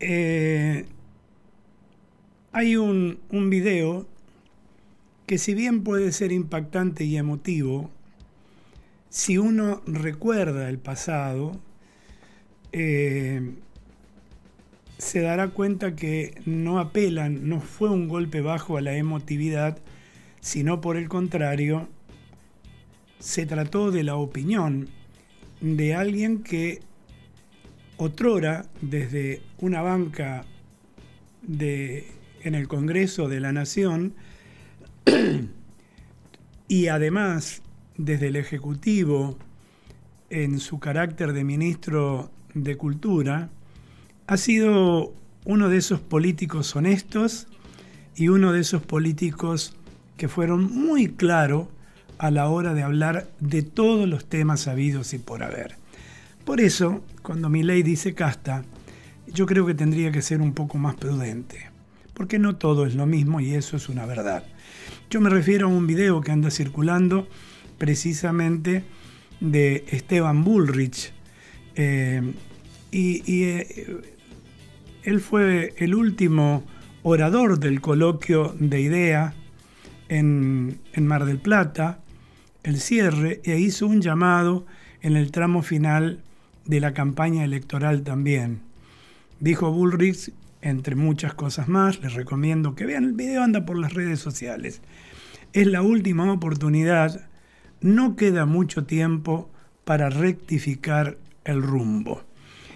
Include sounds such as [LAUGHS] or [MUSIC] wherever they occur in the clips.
eh, hay un, un video que si bien puede ser impactante y emotivo, si uno recuerda el pasado, eh, se dará cuenta que no apelan, no fue un golpe bajo a la emotividad, sino por el contrario, se trató de la opinión de alguien que otrora desde una banca en el Congreso de la Nación [CLEARS THROAT] y además desde el Ejecutivo en su carácter de ministro de Cultura, ha sido uno de esos políticos honestos y uno de esos políticos que fueron muy claros a la hora de hablar de todos los temas habidos y por haber. Por eso, cuando mi ley dice casta, yo creo que tendría que ser un poco más prudente, porque no todo es lo mismo y eso es una verdad. Yo me refiero a un video que anda circulando precisamente de Esteban Bullrich, eh, y, eh, él fue el último orador del coloquio de idea en, en Mar del Plata, el cierre e hizo un llamado en el tramo final de la campaña electoral también. Dijo Bullrich, entre muchas cosas más, les recomiendo que vean el video, anda por las redes sociales. Es la última oportunidad, no queda mucho tiempo para rectificar el rumbo.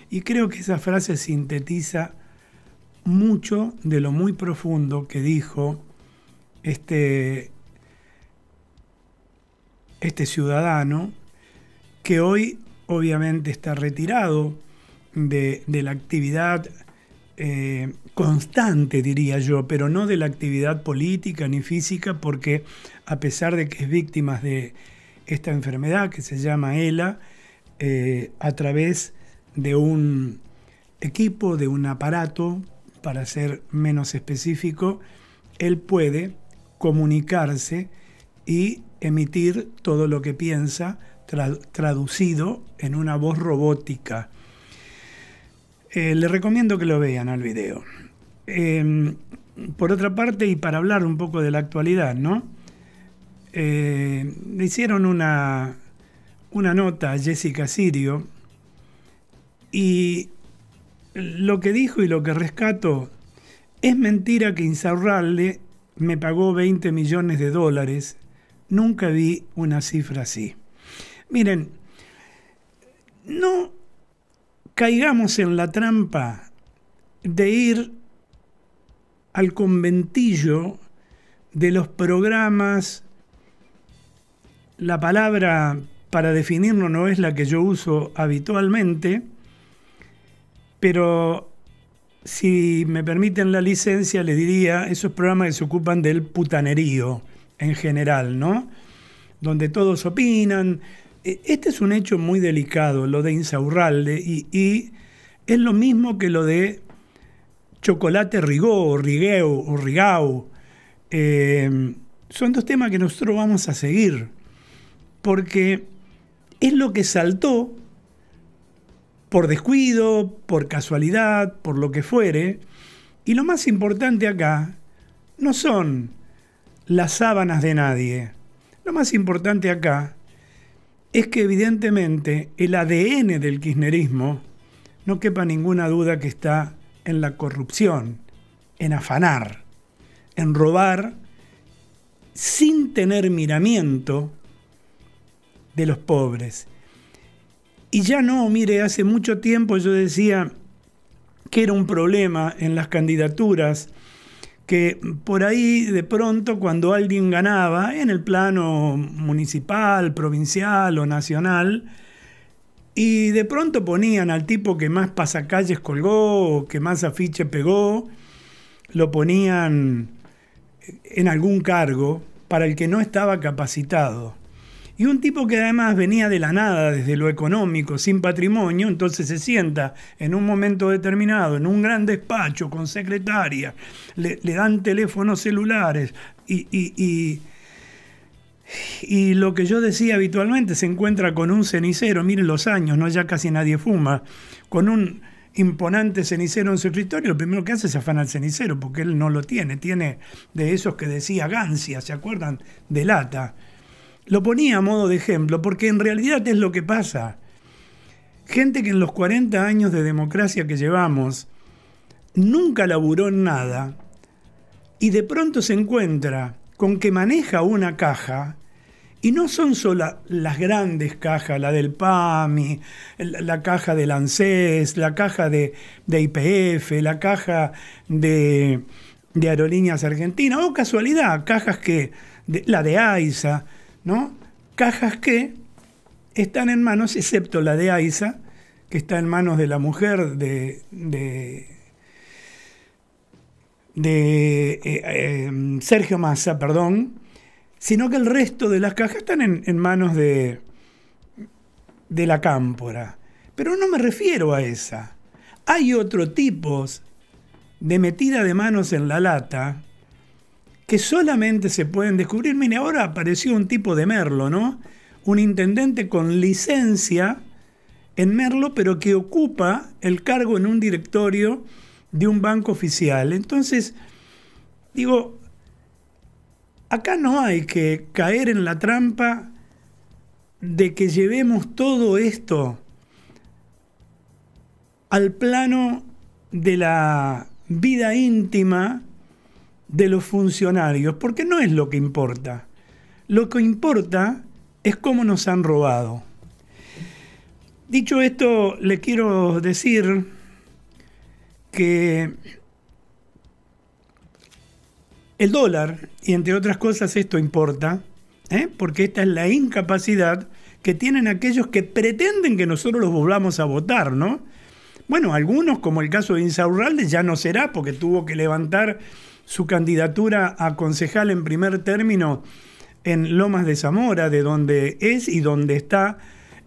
Y creo que esa frase sintetiza mucho de lo muy profundo que dijo este este ciudadano que hoy obviamente está retirado de, la actividad eh, constante, diría yo, pero no de la actividad política ni física, porque a pesar de que es víctima de esta enfermedad que se llama ELA, eh, a través de un equipo, de un aparato, para ser menos específico, él puede comunicarse y emitir todo lo que piensa traducido en una voz robótica. Eh, le recomiendo que lo vean al video. Em, por otra parte, y para hablar un poco de la actualidad, ¿no? Eh, le hicieron una, una nota a Jessica Sirio y lo que dijo y lo que rescato es mentira que Insaurralde me pagó 20 millones de dólares Nunca vi una cifra así. Miren, no caigamos en la trampa de ir al conventillo de los programas. La palabra para definirlo no es la que yo uso habitualmente, pero si me permiten la licencia, le diría esos programas que se ocupan del putanerío en general, ¿no? Donde todos opinan. E, este es un hecho muy delicado, lo de Insaurralde, y, es lo mismo que lo de Chocolate Rigó, o Rigueu, o Rigau. Em, son dos temas que nosotros vamos a seguir, porque es lo que saltó por descuido, por casualidad, por lo que fuere, y lo más importante acá no son las sábanas de nadie. Lo más importante acá es que evidentemente el ADN del kirchnerismo no quepa ninguna duda que está en la corrupción, en afanar, en robar sin tener miramiento de los pobres. Y ya no, mire, hace mucho tiempo yo decía que era un problema en las candidaturas que por ahí de pronto cuando alguien ganaba en el plano municipal, provincial o nacional, y de pronto ponían al tipo que más pasacalles colgó o que más afiche pegó, lo ponían en algún cargo para el que no estaba capacitado. Y un tipo que además venía de la nada, desde lo económico, sin patrimonio, entonces se sienta en un momento determinado, en un gran despacho, con secretaria, le, dan teléfonos celulares y, y, y, lo que yo decía habitualmente, se encuentra con un cenicero, miren los años, ¿no? ya casi nadie fuma, con un imponente cenicero en su escritorio, lo primero que hace es afana el cenicero, porque él no lo tiene, tiene de esos que decía Gancia, ¿se acuerdan? De lata. Lo ponía a modo de ejemplo, porque en realidad es lo que pasa. Gente que en los 40 años de democracia que llevamos nunca laburó en nada y de pronto se encuentra con que maneja una caja y no son solo las grandes cajas, la del PAMI, la caja del ANSES, la caja de, IPF, la caja de, Aerolíneas Argentinas, o casualidad, cajas que, la de AISA, ¿no? Cajas que están en manos, excepto la de AISA, que está en manos de la mujer de, de, eh, eh, Sergio Massa, perdón, sino que el resto de las cajas están en, manos de, de la cámpora. Pero no me refiero a esa. Hay otro tipo de metida de manos en la lata que solamente se pueden descubrir. Mire, ahora apareció un tipo de Merlo, ¿no? Un intendente con licencia en Merlo, pero que ocupa el cargo en un directorio de un banco oficial. Entonces, digo, Acá no hay que caer en la trampa de que llevemos todo esto al plano de la vida íntima de los funcionarios, porque no es lo que importa. Lo que importa es cómo nos han robado. Dicho esto, le quiero decir que el dólar, y entre otras cosas esto importa, ¿eh? porque esta es la incapacidad que tienen aquellos que pretenden que nosotros los volvamos a votar, ¿no? Bueno, algunos, como el caso de Insaurralde, ya no será porque tuvo que levantar su candidatura a concejal en primer término en Lomas de Zamora, de donde es y donde está,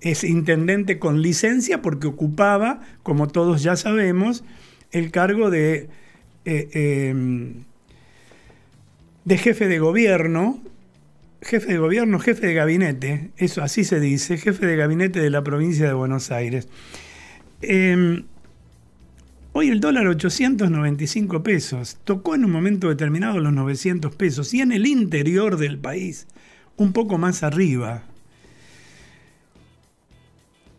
es intendente con licencia porque ocupaba, como todos ya sabemos, el cargo de eh, em, de jefe de gobierno, jefe de gobierno, jefe de gabinete, eso así se dice, jefe de gabinete de la provincia de Buenos Aires. Em, hoy el dólar 895 pesos, tocó en un momento determinado los 900 pesos y en el interior del país, un poco más arriba.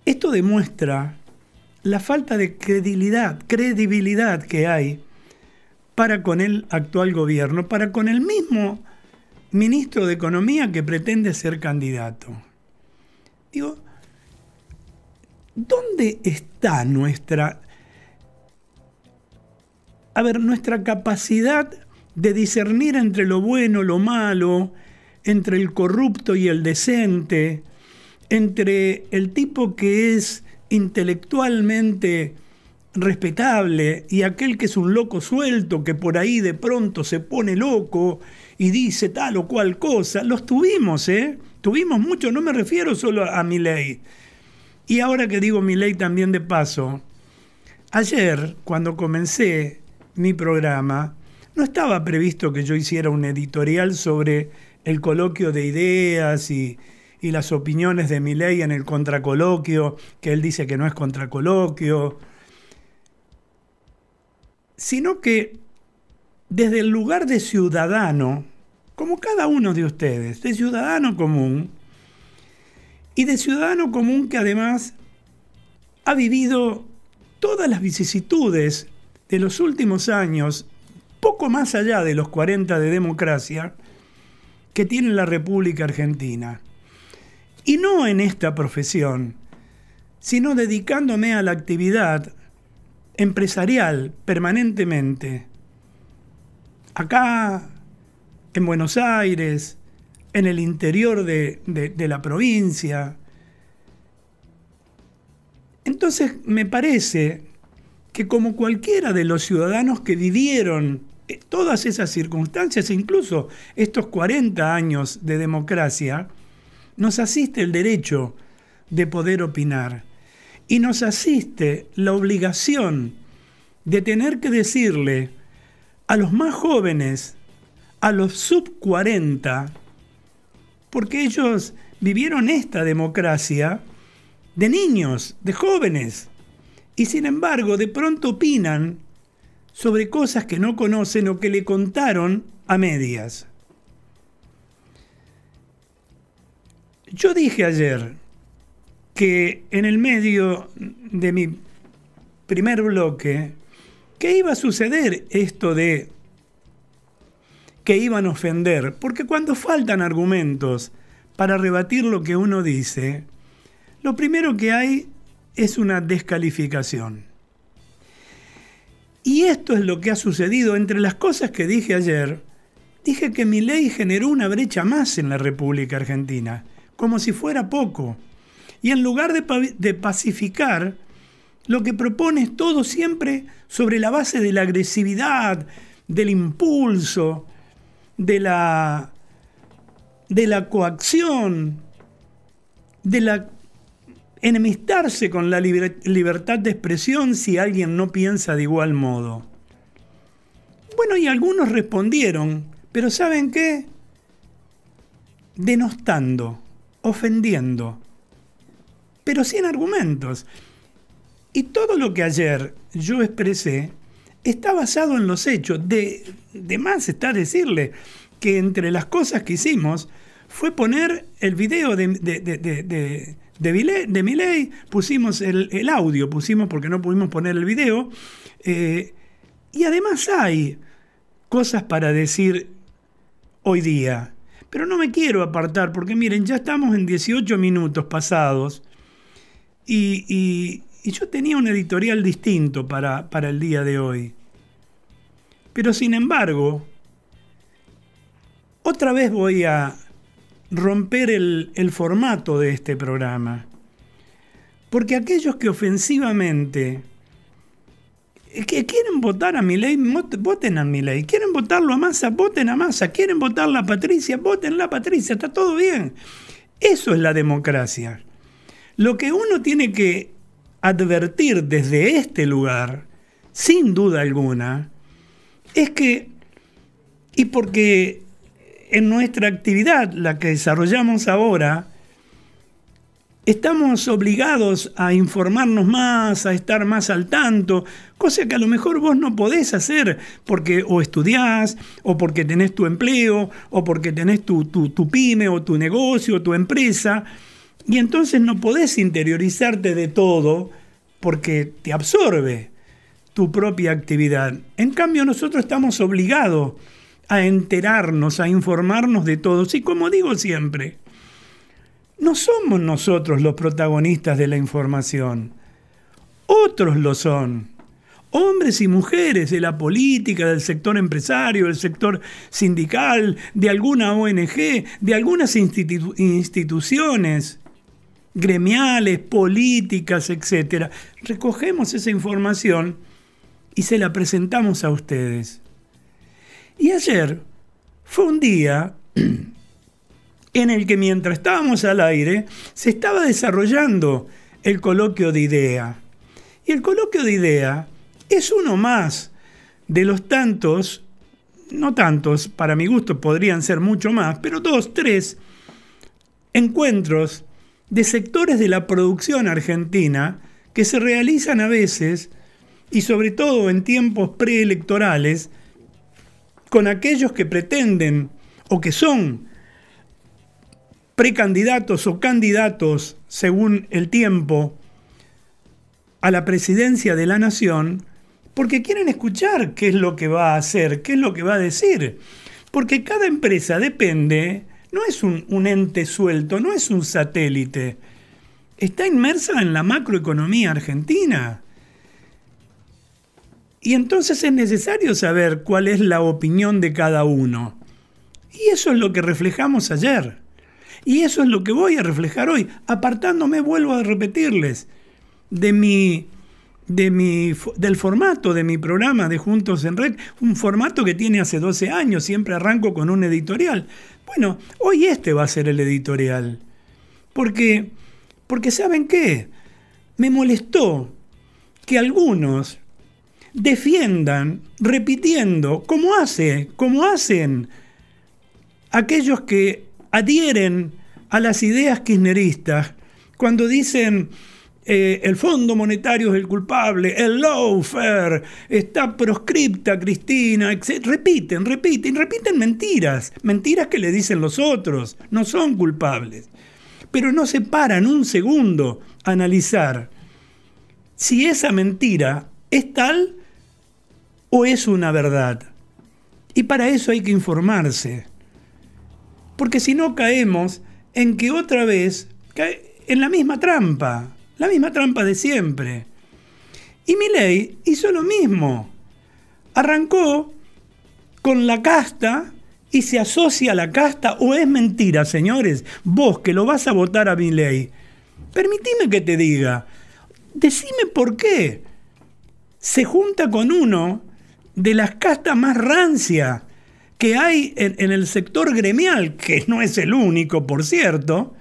Esto demuestra la falta de credibilidad, credibilidad que hay para con el actual gobierno, para con el mismo ministro de Economía que pretende ser candidato. Digo, ¿dónde está nuestra, a ver, nuestra capacidad de discernir entre lo bueno, lo malo, entre el corrupto y el decente, entre el tipo que es intelectualmente respetable y aquel que es un loco suelto, que por ahí de pronto se pone loco y dice tal o cual cosa, los tuvimos, ¿eh? Tuvimos mucho, no me refiero solo a mi ley. Y ahora que digo mi ley también de paso, ayer cuando comencé mi programa, no estaba previsto que yo hiciera un editorial sobre el coloquio de ideas y, las opiniones de mi ley en el contracoloquio, que él dice que no es contracoloquio sino que desde el lugar de ciudadano, como cada uno de ustedes, de ciudadano común, y de ciudadano común que además ha vivido todas las vicisitudes de los últimos años, poco más allá de los 40 de democracia, que tiene la República Argentina. Y no en esta profesión, sino dedicándome a la actividad empresarial permanentemente, acá en Buenos Aires, en el interior de, la provincia. Entonces me parece que como cualquiera de los ciudadanos que vivieron eh, todas esas circunstancias, incluso estos 40 años de democracia, nos asiste el derecho de poder opinar y nos asiste la obligación de tener que decirle a los más jóvenes, a los sub 40, porque ellos vivieron esta democracia de niños, de jóvenes, y sin embargo de pronto opinan sobre cosas que no conocen o que le contaron a medias. Yo dije ayer que en el medio de mi primer bloque que iba a suceder esto de que iban a ofender, porque cuando faltan argumentos para rebatir lo que uno dice, lo primero que hay es una descalificación. Y esto es lo que ha sucedido. Entre las cosas que dije ayer, dije que mi ley generó una brecha más en la República Argentina, como si fuera poco. Y en lugar de, de pacificar, lo que propone es todo siempre sobre la base de la agresividad, del impulso, de la, de la coacción, de la enemistarse con la libertad de expresión si alguien no piensa de igual modo. Bueno, y algunos respondieron, pero ¿saben qué? Denostando, ofendiendo, pero sin argumentos. Y todo lo que ayer yo expresé está basado en los hechos. De, más está decirle que entre las cosas que hicimos fue poner el video de, de, de, Miley, pusimos el, audio, pusimos porque no pudimos poner el video. Eh, y además hay cosas para decir hoy día. Pero no me quiero apartar porque miren, ya estamos en 18 minutos pasados y, yo tenía un editorial distinto para el día de hoy. Pero sin embargo, otra vez voy a romper el, el, formato de este programa. Porque aquellos que ofensivamente que quieren votar a mi ley, voten a mi ley. Quieren votarlo a Massa, voten a Massa. Quieren votarla a Patricia, voten a Patricia. Está todo bien. Eso es la democracia. Lo que uno tiene que advertir desde este lugar, sin duda alguna, es que, y porque en nuestra actividad, la que desarrollamos ahora, estamos obligados a informarnos más, a estar más al tanto, cosa que a lo mejor vos no podés hacer porque o estudiás, o porque tenés tu empleo, o porque tenés tu, tu, tu pyme, o tu negocio, o tu empresa, y entonces no podés interiorizarte de todo porque te absorbe tu propia actividad. En cambio, nosotros estamos obligados a enterarnos, a informarnos de todos. Y como digo siempre, no somos nosotros los protagonistas de la información. Otros lo son. Hombres y mujeres de la política, del sector empresario, del sector sindical, de alguna ONG, de algunas instituciones gremiales, políticas, etc. Recogemos esa información y se la presentamos a ustedes. Y ayer fue un día [CLEARS THROAT] en el que mientras estábamos al aire se estaba desarrollando el coloquio de idea. Y el coloquio de idea es uno más de los tantos, no tantos, para mi gusto podrían ser mucho más, pero dos, tres encuentros de sectores de la producción argentina que se realizan a veces, y sobre todo en tiempos preelectorales, con aquellos que pretenden o que son precandidatos o candidatos, según el tiempo, a la presidencia de la nación, porque quieren escuchar qué es lo que va a hacer, qué es lo que va a decir. Porque cada empresa depende no es un, ente suelto, no es un satélite. Está inmersa en la macroeconomía argentina. Y entonces es necesario saber cuál es la opinión de cada uno. Y eso es lo que reflejamos ayer. Y eso es lo que voy a reflejar hoy, apartándome, vuelvo a repetirles, de mi, de mi, del formato de mi programa de Juntos en Red, un formato que tiene hace 12 años, siempre arranco con un editorial. Bueno, hoy este va a ser el editorial. Porque, porque ¿saben qué? Me molestó que algunos defiendan repitiendo, como hace, como hacen aquellos que adhieren a las ideas kirchneristas, cuando dicen eh, el Fondo Monetario es el culpable, el lawfare, está proscripta Cristina, etc. repiten, repiten, repiten mentiras, mentiras que le dicen los otros, no son culpables. Pero no se paran un segundo a analizar si esa mentira es tal o es una verdad. Y para eso hay que informarse. Porque si no caemos en que otra vez, en la misma trampa, la misma trampa de siempre. Y Milei hizo lo mismo. Arrancó con la casta y se asocia a la casta o es mentira, señores. Vos que lo vas a votar a Milei, permitime que te diga, decime por qué se junta con uno de las castas más rancia que hay en, en el sector gremial, que no es el único, por cierto,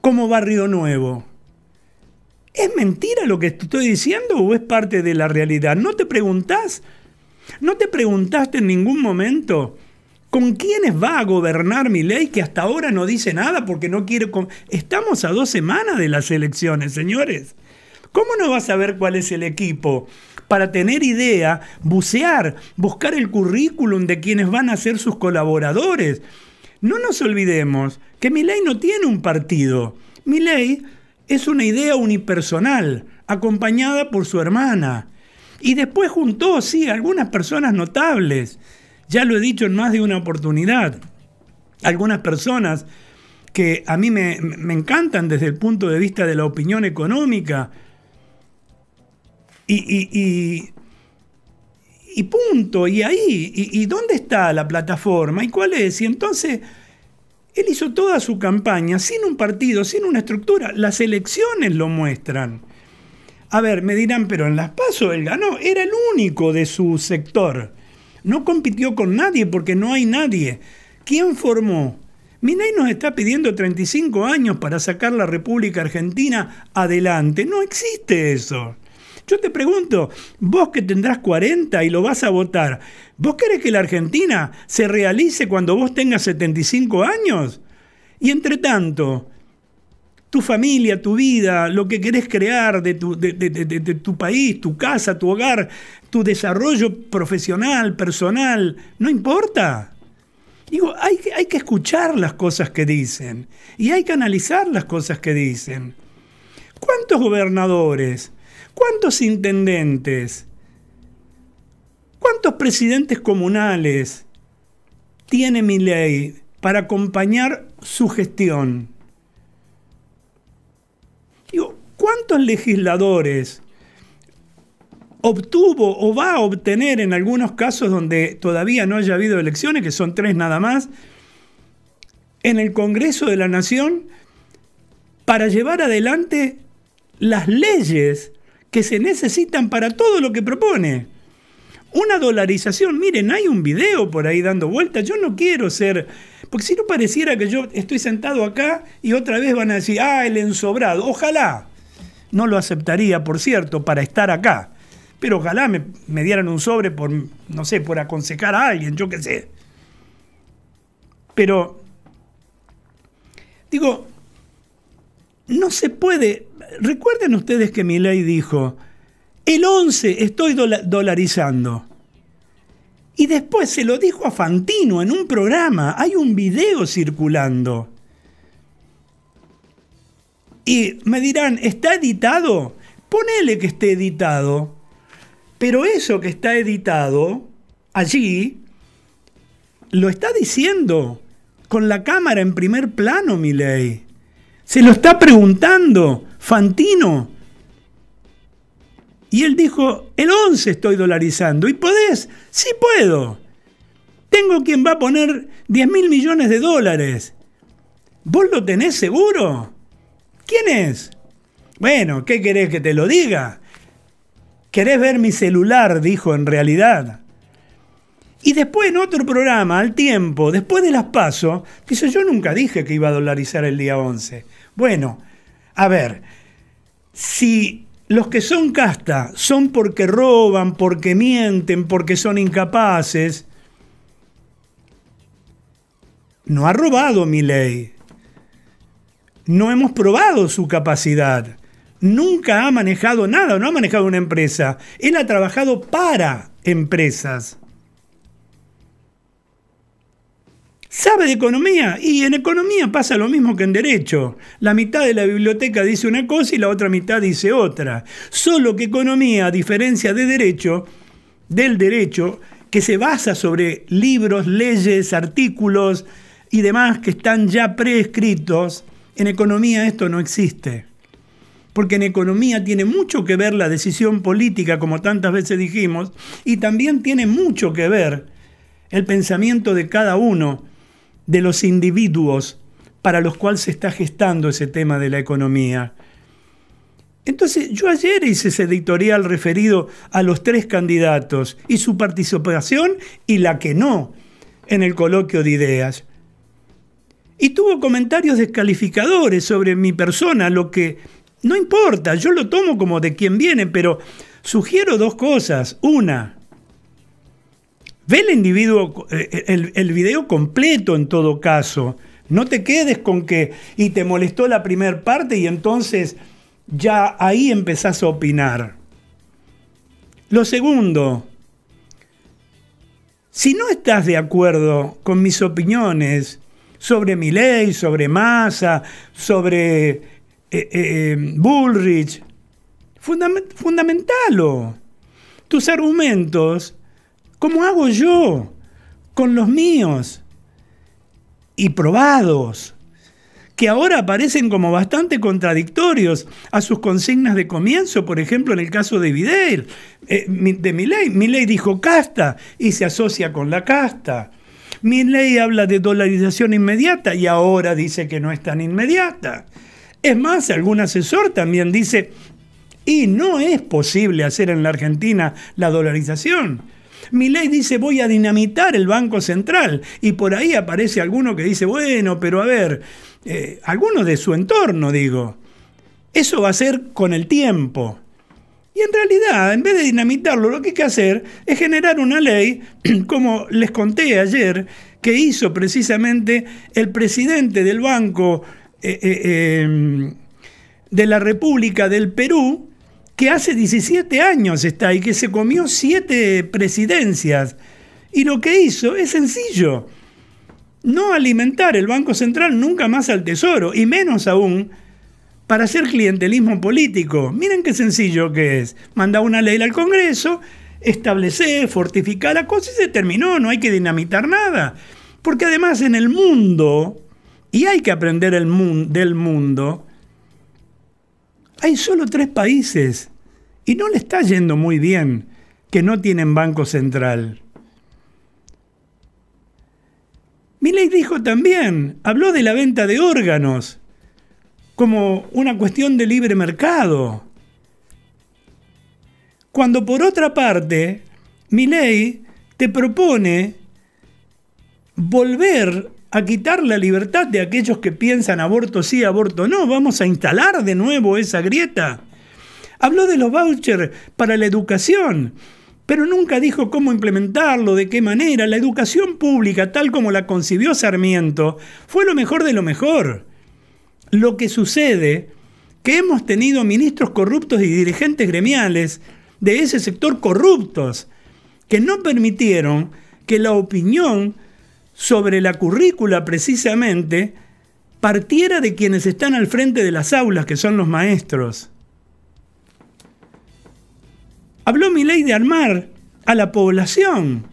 como Barrio Nuevo. ¿Es mentira lo que estoy diciendo o es parte de la realidad? ¿No te preguntás? ¿No te preguntaste en ningún momento con quiénes va a gobernar mi ley que hasta ahora no dice nada porque no quiere... Estamos a dos semanas de las elecciones, señores. ¿Cómo no vas a ver cuál es el equipo? Para tener idea, bucear, buscar el currículum de quienes van a ser sus colaboradores. No nos olvidemos que ley no tiene un partido. ley es una idea unipersonal, acompañada por su hermana. Y después juntó, sí, algunas personas notables. Ya lo he dicho en más de una oportunidad. Algunas personas que a mí me, encantan desde el punto de vista de la opinión económica. Y, y punto, y ahí, y, dónde está la plataforma? ¿Y cuál es? Y entonces, él hizo toda su campaña sin un partido, sin una estructura. Las elecciones lo muestran. A ver, me dirán, pero en las PASO él ganó, era el único de su sector. No compitió con nadie porque no hay nadie. ¿Quién formó? Minay nos está pidiendo 35 años para sacar la República Argentina adelante. No existe eso. Yo te pregunto, vos que tendrás 40 y lo vas a votar, ¿vos querés que la Argentina se realice cuando vos tengas 75 años? Y entre tanto, tu familia, tu vida, lo que querés crear de tu, país, tu casa, tu hogar, tu desarrollo profesional, personal, no importa. Digo, hay que escuchar las cosas que dicen y hay que analizar las cosas que dicen. ¿Cuántos gobernadores ¿Cuántos intendentes? ¿Cuántos presidentes comunales tiene mi ley para acompañar su gestión? ¿cuántos legisladores obtuvo o va a obtener en algunos casos donde todavía no haya habido elecciones, que son tres nada más, en el Congreso de la Nación para llevar adelante las leyes que se necesitan para todo lo que propone. Una dolarización, miren, hay un video por ahí dando vueltas, yo no quiero ser, porque si no pareciera que yo estoy sentado acá y otra vez van a decir, ah, el ensobrado, ojalá, no lo aceptaría, por cierto, para estar acá, pero ojalá me, me dieran un sobre por, no sé, por aconsejar a alguien, yo qué sé. Pero, digo, no se puede recuerden ustedes que ley dijo, el 11 estoy dolarizando. Y después se lo dijo a Fantino en un programa, hay un video circulando. Y me dirán, ¿está editado? Ponele que esté editado. Pero eso que está editado allí, lo está diciendo con la cámara en primer plano, mi ley. Se lo está preguntando Fantino. Y él dijo, el 11 estoy dolarizando. ¿Y podés? Sí puedo. Tengo quien va a poner 10 mil millones de dólares. ¿Vos lo tenés seguro? ¿Quién es? Bueno, ¿qué querés que te lo diga? ¿Querés ver mi celular? Dijo en realidad. Y después en otro programa, al tiempo, después de las pasos, dice, yo nunca dije que iba a dolarizar el día 11. Bueno, a ver, si los que son casta son porque roban, porque mienten, porque son incapaces, no ha robado mi ley. no hemos probado su capacidad. Nunca ha manejado nada, no ha manejado una empresa. Él ha trabajado para empresas. ¿Sabe de economía? Y en economía pasa lo mismo que en derecho. La mitad de la biblioteca dice una cosa y la otra mitad dice otra. Solo que economía, a diferencia de derecho, del derecho, que se basa sobre libros, leyes, artículos y demás que están ya preescritos, en economía esto no existe. Porque en economía tiene mucho que ver la decisión política, como tantas veces dijimos, y también tiene mucho que ver el pensamiento de cada uno de los individuos para los cuales se está gestando ese tema de la economía. Entonces, yo ayer hice ese editorial referido a los tres candidatos y su participación y la que no en el coloquio de ideas. Y tuvo comentarios descalificadores sobre mi persona, lo que no importa, yo lo tomo como de quien viene, pero sugiero dos cosas. Una, Ve el individuo, eh, el, el video completo en todo caso. No te quedes con que y te molestó la primera parte y entonces ya ahí empezás a opinar. Lo segundo, si no estás de acuerdo con mis opiniones sobre mi ley, sobre Massa, sobre eh, eh, Bullrich, fundamentalo. Tus argumentos como hago yo con los míos y probados, que ahora aparecen como bastante contradictorios a sus consignas de comienzo, por ejemplo, en el caso de Vidal, eh, de Milei. Milei dijo casta y se asocia con la casta. Milei habla de dolarización inmediata y ahora dice que no es tan inmediata. Es más, algún asesor también dice, y no es posible hacer en la Argentina la dolarización mi ley dice voy a dinamitar el Banco Central y por ahí aparece alguno que dice, bueno, pero a ver, eh, alguno de su entorno, digo, eso va a ser con el tiempo. Y en realidad, en vez de dinamitarlo, lo que hay que hacer es generar una ley, [CLEARS THROAT] como les conté ayer, que hizo precisamente el presidente del Banco eh, eh, de la República del Perú, que hace 17 años está y que se comió siete presidencias. Y lo que hizo es sencillo. No alimentar el Banco Central nunca más al Tesoro, y menos aún para hacer clientelismo político. Miren qué sencillo que es. Manda una ley al Congreso, establecer, fortificar la cosa y se terminó, no hay que dinamitar nada. Porque además en el mundo, y hay que aprender el del mundo, hay solo tres países y no le está yendo muy bien que no tienen banco central. Milley dijo también, habló de la venta de órganos como una cuestión de libre mercado. Cuando por otra parte, Milley te propone volver a quitar la libertad de aquellos que piensan aborto sí, aborto no. Vamos a instalar de nuevo esa grieta. Habló de los vouchers para la educación, pero nunca dijo cómo implementarlo, de qué manera. La educación pública, tal como la concibió Sarmiento, fue lo mejor de lo mejor. Lo que sucede que hemos tenido ministros corruptos y dirigentes gremiales de ese sector corruptos, que no permitieron que la opinión sobre la currícula precisamente partiera de quienes están al frente de las aulas, que son los maestros. Habló mi ley de armar a la población.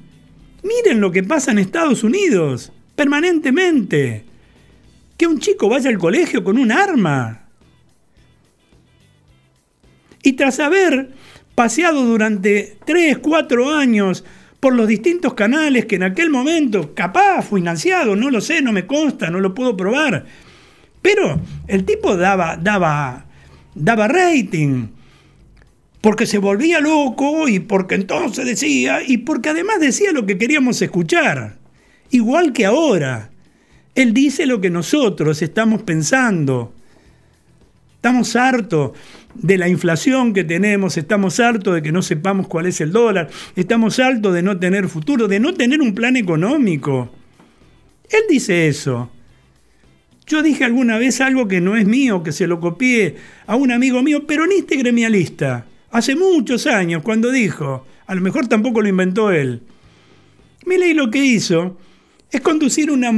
Miren lo que pasa en Estados Unidos, permanentemente. Que un chico vaya al colegio con un arma. Y tras haber paseado durante 3, 4 años por los distintos canales que en aquel momento, capaz, financiado, no lo sé, no me consta, no lo puedo probar. Pero el tipo daba, daba, daba rating, porque se volvía loco y porque entonces decía, y porque además decía lo que queríamos escuchar, igual que ahora. Él dice lo que nosotros estamos pensando. Estamos hartos de la inflación que tenemos, estamos hartos de que no sepamos cuál es el dólar, estamos hartos de no tener futuro, de no tener un plan económico. Él dice eso. Yo dije alguna vez algo que no es mío, que se lo copié a un amigo mío, peronista y gremialista, hace muchos años, cuando dijo, a lo mejor tampoco lo inventó él. Milei lo que hizo es conducir una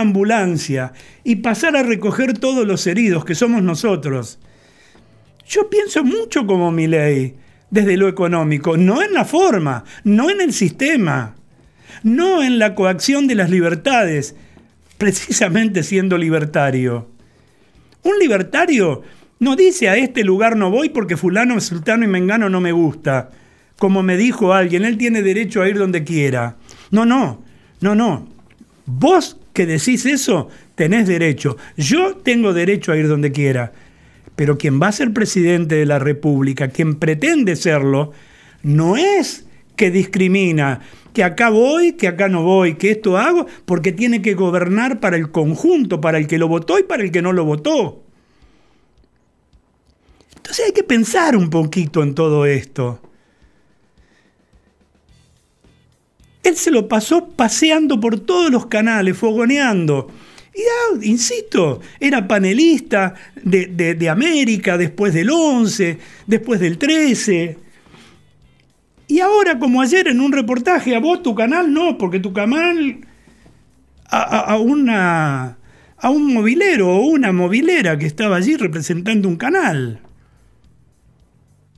ambulancia y pasar a recoger todos los heridos, que somos nosotros. Yo pienso mucho como Milei, desde lo económico, no en la forma, no en el sistema, no en la coacción de las libertades, precisamente siendo libertario. Un libertario no dice a este lugar no voy porque fulano, sultano y mengano no me gusta. Como me dijo alguien, él tiene derecho a ir donde quiera. No, no, no, no. Vos que decís eso, tenés derecho. Yo tengo derecho a ir donde quiera. Pero quien va a ser presidente de la República, quien pretende serlo, no es que discrimina, que acá voy, que acá no voy, que esto hago, porque tiene que gobernar para el conjunto, para el que lo votó y para el que no lo votó. Entonces hay que pensar un poquito en todo esto. Él se lo pasó paseando por todos los canales, fogoneando. Y ah, insisto, era panelista de, de América después del 11, después del 13 y ahora, como ayer en un reportaje, a vos tu canal no, porque tu canal a, una, a un movilero o una movilera que estaba allí representando un canal.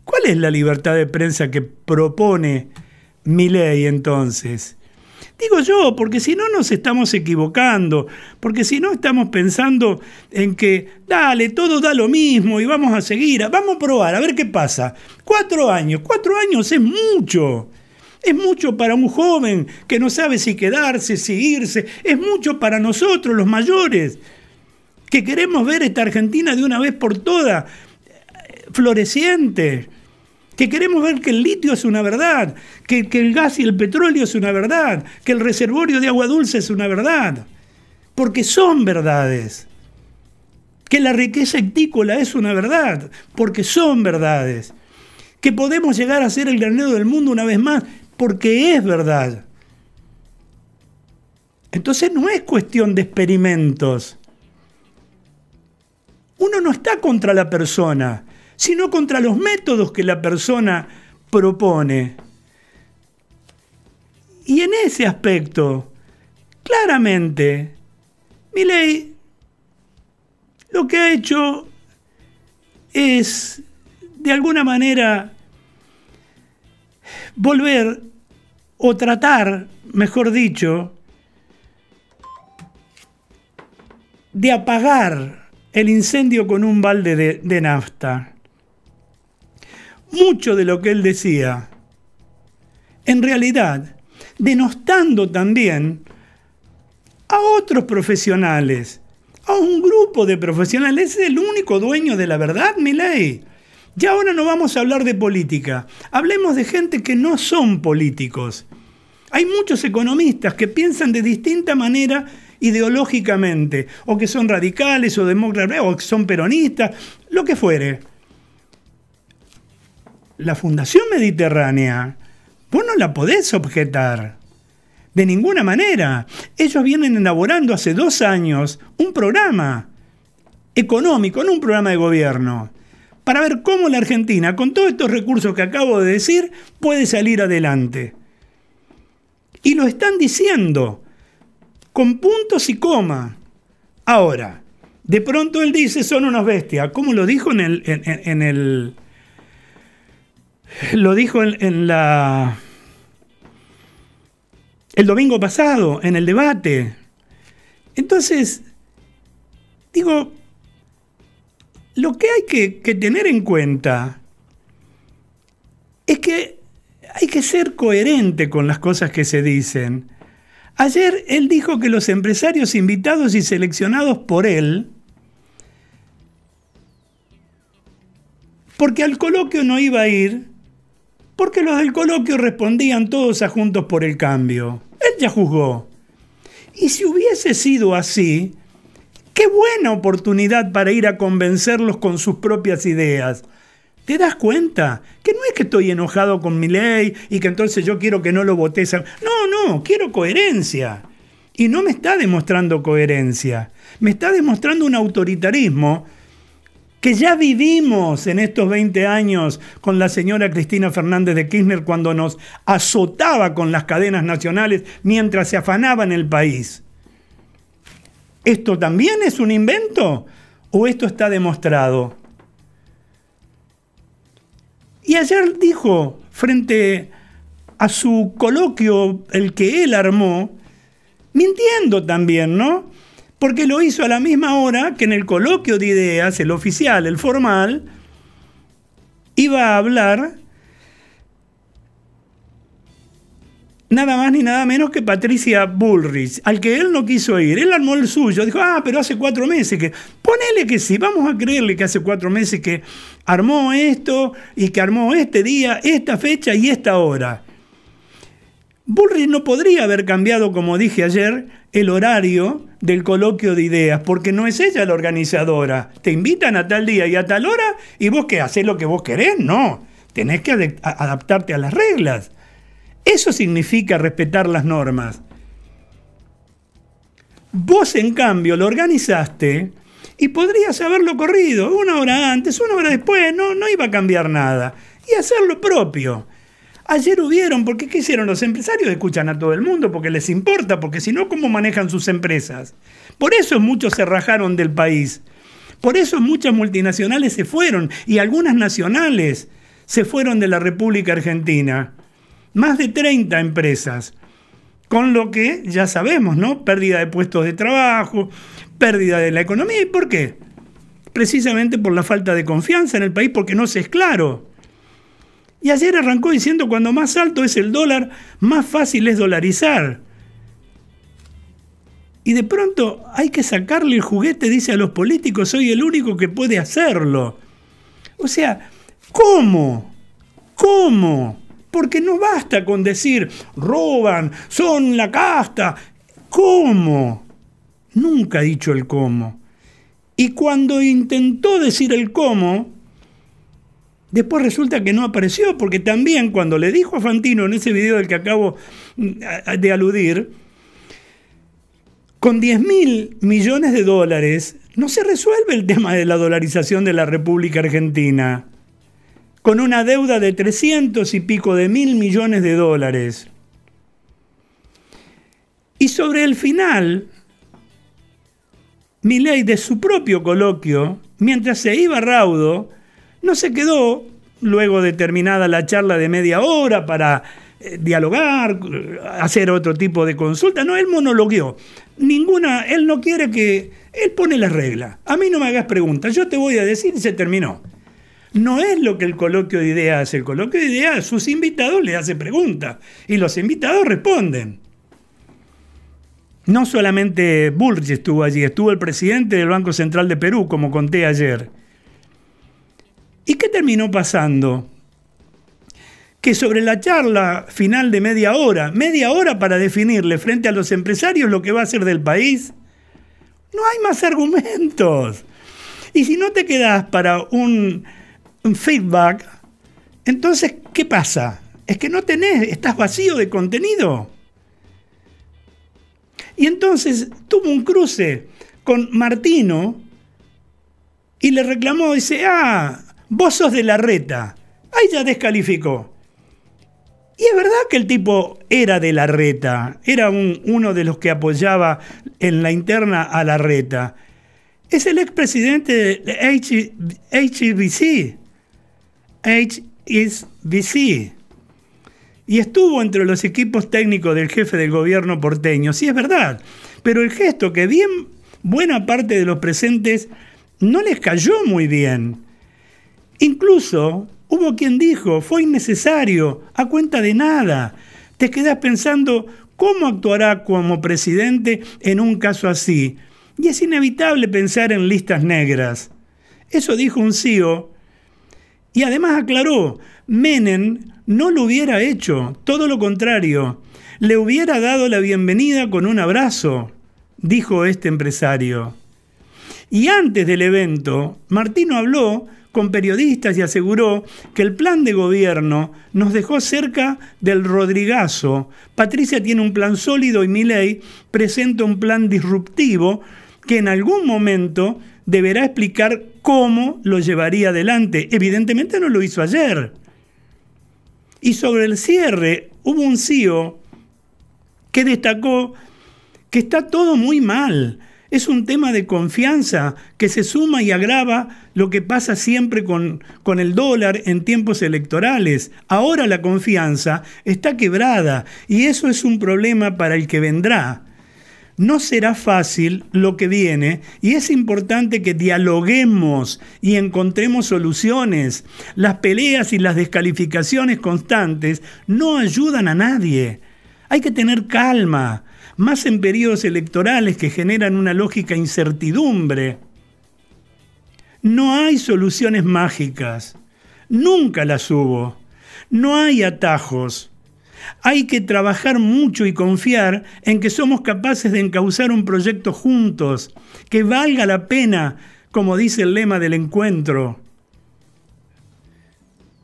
¿Cuál es la libertad de prensa que propone mi ley entonces? Digo yo, porque si no nos estamos equivocando, porque si no estamos pensando en que, dale, todo da lo mismo y vamos a seguir, vamos a probar, a ver qué pasa. Cuatro años, cuatro años es mucho. Es mucho para un joven que no sabe si quedarse, si irse. Es mucho para nosotros, los mayores, que queremos ver esta Argentina de una vez por todas floreciente que queremos ver que el litio es una verdad, que, el gas y el petróleo es una verdad, que el reservorio de agua dulce es una verdad, porque son verdades. Que la riqueza ectícola es una verdad, porque son verdades. Que podemos llegar a ser el granero del mundo una vez más, porque es verdad. Entonces no es cuestión de experimentos. Uno no está contra la persona, sino contra los métodos que la persona propone. Y en ese aspecto, claramente, ley lo que ha hecho es, de alguna manera, volver o tratar, mejor dicho, de apagar el incendio con un balde de, de nafta mucho de lo que él decía, en realidad, denostando también a otros profesionales, a un grupo de profesionales. Es el único dueño de la verdad, mi ley. Ya ahora no vamos a hablar de política, hablemos de gente que no son políticos. Hay muchos economistas que piensan de distinta manera ideológicamente, o que son radicales o demócratas, o que son peronistas, lo que fuere la Fundación Mediterránea, vos no la podés objetar. De ninguna manera. Ellos vienen elaborando hace dos años un programa económico, no un programa de gobierno, para ver cómo la Argentina, con todos estos recursos que acabo de decir, puede salir adelante. Y lo están diciendo, con puntos y coma. Ahora, de pronto él dice, son unos bestias. ¿Cómo lo dijo en el, en el [LAUGHS] lo dijo en, la el domingo pasado, en el debate. Entonces, digo, lo que hay que, tener en cuenta es que hay que ser coherente con las cosas que se dicen. Ayer él dijo que los empresarios invitados y seleccionados por él, porque al coloquio no iba a ir, porque los del coloquio respondían todos a Juntos por el Cambio. Él ya juzgó. Y si hubiese sido así, qué buena oportunidad para ir a convencerlos con sus propias ideas. ¿Te das cuenta? Que no es que estoy enojado con mi ley y que entonces yo quiero que no lo votes. No, no, quiero coherencia. Y no me está demostrando coherencia, me está demostrando un autoritarismo que ya vivimos en estos 20 años con la señora Cristina Fernández de Kirchner cuando nos azotaba con las cadenas nacionales mientras se afanaba en el país. ¿Esto también es un invento o esto está demostrado? Y ayer dijo, frente a su coloquio, el que él armó, mintiendo también, ¿no? Porque lo hizo a la misma hora que en el coloquio de ideas, el oficial, el formal, iba a hablar nada más ni nada menos que Patricia Bullrich, al que él no quiso ir. Él armó el suyo, dijo, ah, pero hace cuatro meses que... Ponele que sí, vamos a creerle que hace cuatro meses que armó esto y que armó este día, esta fecha y esta hora. Bullrich no podría haber cambiado, como dije ayer, el horario del coloquio de ideas, porque no es ella la organizadora. Te invitan a tal día y a tal hora y vos que haces lo que vos querés, no. Tenés que adaptarte a las reglas. Eso significa respetar las normas. Vos, en cambio, lo organizaste y podrías haberlo corrido una hora antes, una hora después, no, no iba a cambiar nada. Y hacer lo propio. Ayer hubieron, porque ¿qué hicieron? Los empresarios escuchan a todo el mundo porque les importa, porque si no, ¿cómo manejan sus empresas? Por eso muchos se rajaron del país. Por eso muchas multinacionales se fueron y algunas nacionales se fueron de la República Argentina. Más de 30 empresas. Con lo que ya sabemos, ¿no? Pérdida de puestos de trabajo, pérdida de la economía. ¿Y por qué? Precisamente por la falta de confianza en el país, porque no se es claro. Y ayer arrancó diciendo cuando más alto es el dólar, más fácil es dolarizar. Y de pronto hay que sacarle el juguete, dice a los políticos, soy el único que puede hacerlo. O sea, ¿cómo? ¿Cómo? Porque no basta con decir, roban, son la casta. ¿Cómo? Nunca ha dicho el cómo. Y cuando intentó decir el cómo, Después resulta que no apareció, porque también cuando le dijo a Fantino en ese video del que acabo mm, de aludir, con 10 mil millones de dólares no se resuelve el tema de la dolarización de la República Argentina, con una deuda de 300 y pico de mil millones de dólares. Y sobre el final, ley de su propio coloquio, mientras se iba raudo, no se quedó, luego de terminada la charla de media hora, para eh, dialogar, hacer otro tipo de consulta. No, él monologueó. Ninguna, él no quiere que. Él pone las reglas. A mí no me hagas preguntas, yo te voy a decir y se terminó. No es lo que el coloquio de ideas hace. El coloquio de ideas, sus invitados le hace preguntas y los invitados responden. No solamente Bullrich estuvo allí, estuvo el presidente del Banco Central de Perú, como conté ayer. ¿Y qué terminó pasando? Que sobre la charla final de media hora, media hora para definirle frente a los empresarios lo que va a hacer del país, no hay más argumentos. Y si no te quedas para un, un feedback, entonces, ¿qué pasa? Es que no tenés, estás vacío de contenido. Y entonces tuvo un cruce con Martino y le reclamó, dice, ah, vos sos de la reta. Ahí ya descalificó. Y es verdad que el tipo era de la reta, era uno de los que apoyaba en la interna a la reta. Es el expresidente de HBC. HSBC. Y estuvo entre los equipos técnicos del jefe del gobierno porteño, sí es verdad. Pero el gesto que bien buena parte de los presentes no les cayó muy bien. Incluso hubo quien dijo, fue innecesario, a cuenta de nada. Te quedas pensando cómo actuará como presidente en un caso así. Y es inevitable pensar en listas negras. Eso dijo un CEO. Y además aclaró, Menem no lo hubiera hecho, todo lo contrario, le hubiera dado la bienvenida con un abrazo, dijo este empresario. Y antes del evento, Martino habló con periodistas y aseguró que el plan de gobierno nos dejó cerca del Rodrigazo. Patricia tiene un plan sólido y Milei presenta un plan disruptivo que en algún momento deberá explicar cómo lo llevaría adelante. Evidentemente no lo hizo ayer. Y sobre el cierre, hubo un CEO que destacó que está todo muy mal. Es un tema de confianza que se suma y agrava lo que pasa siempre con, con, el dólar en tiempos electorales. Ahora la confianza está quebrada y eso es un problema para el que vendrá. No será fácil lo que viene y es importante que dialoguemos y encontremos soluciones. Las peleas y las descalificaciones constantes no ayudan a nadie. Hay que tener calma, más en periodos electorales que generan una lógica incertidumbre. No hay soluciones mágicas, nunca las hubo. No hay atajos. Hay que trabajar mucho y confiar en que somos capaces de encauzar un proyecto juntos, que valga la pena, como dice el lema del encuentro.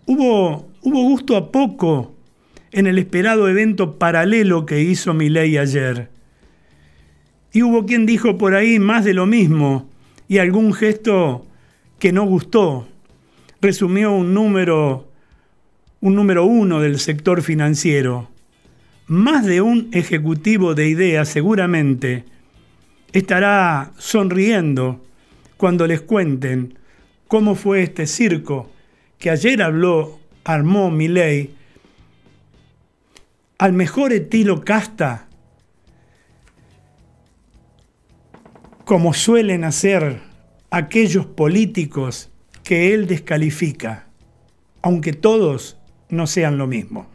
Hubo, hubo gusto a poco en el esperado evento paralelo que hizo Milei ayer. Y hubo quien dijo por ahí más de lo mismo y algún gesto que no gustó. Resumió un número un número uno del sector financiero, más de un ejecutivo de ideas seguramente estará sonriendo cuando les cuenten cómo fue este circo que ayer habló, armó Milei, al mejor estilo casta, como suelen hacer aquellos políticos que él descalifica, aunque todos no sean lo mismo.